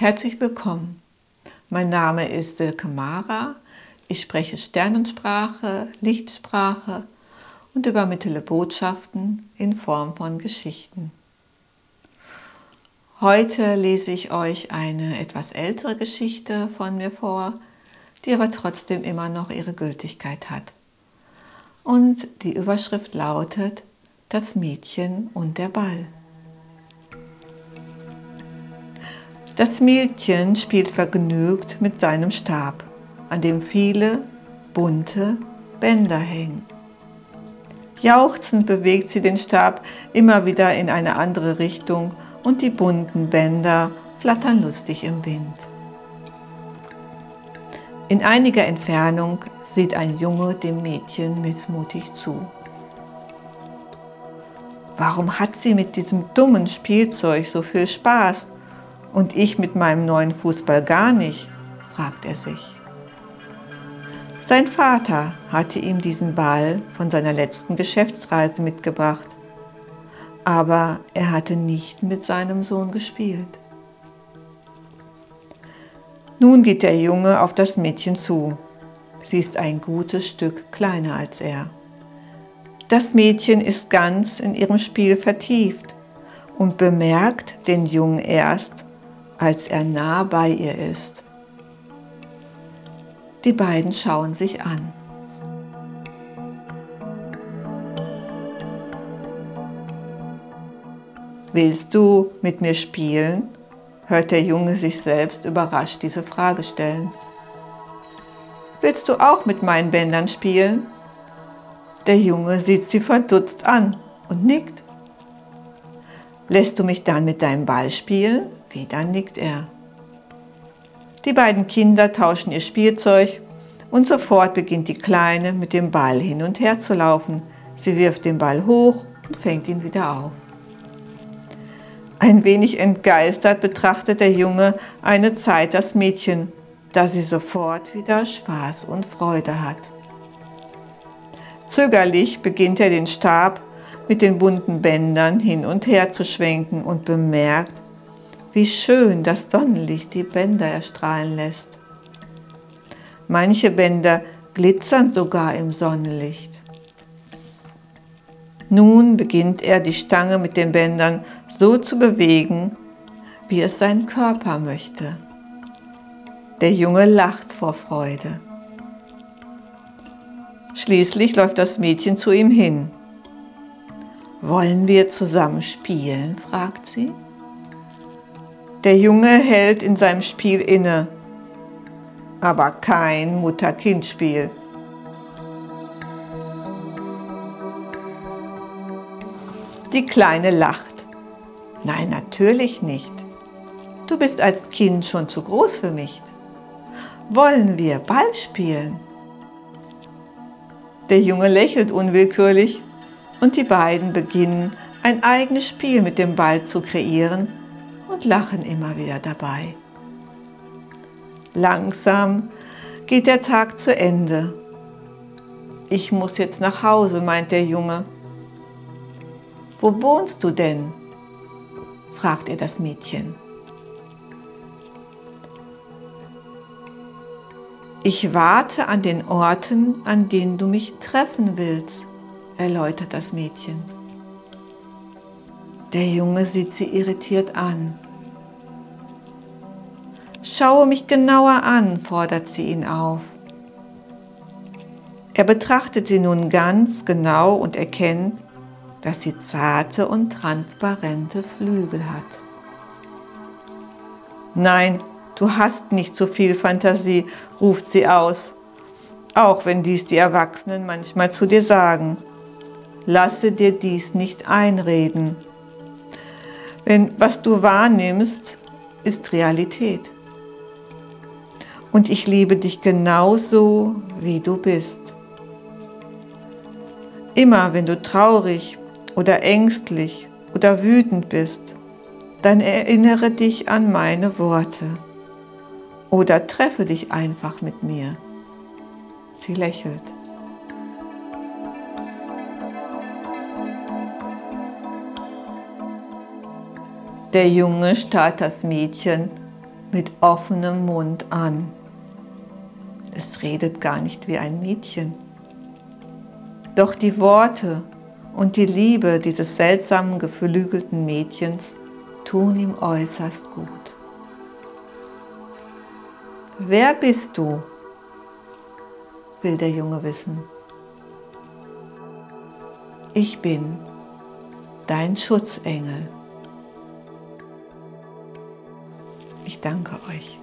Herzlich willkommen. Mein Name ist Silke Mara. Ich spreche Sternensprache, Lichtsprache und übermittle Botschaften in Form von Geschichten. Heute lese ich euch eine etwas ältere Geschichte von mir vor, die aber trotzdem immer noch ihre Gültigkeit hat. Und die Überschrift lautet Das Mädchen und der Ball. Das Mädchen spielt vergnügt mit seinem Stab, an dem viele bunte Bänder hängen. Jauchzend bewegt sie den Stab immer wieder in eine andere Richtung und die bunten Bänder flattern lustig im Wind. In einiger Entfernung sieht ein Junge dem Mädchen missmutig zu. Warum hat sie mit diesem dummen Spielzeug so viel Spaß? Und ich mit meinem neuen Fußball gar nicht, fragt er sich. Sein Vater hatte ihm diesen Ball von seiner letzten Geschäftsreise mitgebracht, aber er hatte nicht mit seinem Sohn gespielt. Nun geht der Junge auf das Mädchen zu. Sie ist ein gutes Stück kleiner als er. Das Mädchen ist ganz in ihrem Spiel vertieft und bemerkt den Jungen erst, als er nah bei ihr ist. Die beiden schauen sich an. Willst du mit mir spielen? hört der Junge sich selbst überrascht diese Frage stellen. Willst du auch mit meinen Bändern spielen? Der Junge sieht sie verdutzt an und nickt. Lässt du mich dann mit deinem Ball spielen? Wieder nickt er. Die beiden Kinder tauschen ihr Spielzeug und sofort beginnt die Kleine mit dem Ball hin und her zu laufen. Sie wirft den Ball hoch und fängt ihn wieder auf. Ein wenig entgeistert betrachtet der Junge eine Zeit das Mädchen, da sie sofort wieder Spaß und Freude hat. Zögerlich beginnt er den Stab mit den bunten Bändern hin und her zu schwenken und bemerkt, wie schön das Sonnenlicht die Bänder erstrahlen lässt. Manche Bänder glitzern sogar im Sonnenlicht. Nun beginnt er die Stange mit den Bändern so zu bewegen, wie es sein Körper möchte. Der Junge lacht vor Freude. Schließlich läuft das Mädchen zu ihm hin. Wollen wir zusammen spielen? fragt sie. Der Junge hält in seinem Spiel inne, aber kein Mutter-Kind-Spiel. Die Kleine lacht. Nein, natürlich nicht. Du bist als Kind schon zu groß für mich. Wollen wir Ball spielen? Der Junge lächelt unwillkürlich und die beiden beginnen ein eigenes Spiel mit dem Ball zu kreieren und lachen immer wieder dabei. Langsam geht der Tag zu Ende. Ich muss jetzt nach Hause, meint der Junge. Wo wohnst du denn? fragt er das Mädchen. Ich warte an den Orten, an denen du mich treffen willst, erläutert das Mädchen. Der Junge sieht sie irritiert an. Schaue mich genauer an, fordert sie ihn auf. Er betrachtet sie nun ganz genau und erkennt, dass sie zarte und transparente Flügel hat. Nein, du hast nicht so viel Fantasie, ruft sie aus, auch wenn dies die Erwachsenen manchmal zu dir sagen. Lasse dir dies nicht einreden. Wenn was du wahrnimmst, ist Realität und ich liebe dich genauso, wie du bist. Immer wenn du traurig oder ängstlich oder wütend bist, dann erinnere dich an meine Worte oder treffe dich einfach mit mir. Sie lächelt. Der Junge starrt das Mädchen mit offenem Mund an. Es redet gar nicht wie ein Mädchen. Doch die Worte und die Liebe dieses seltsamen geflügelten Mädchens tun ihm äußerst gut. Wer bist du? will der Junge wissen. Ich bin dein Schutzengel. Ich danke euch.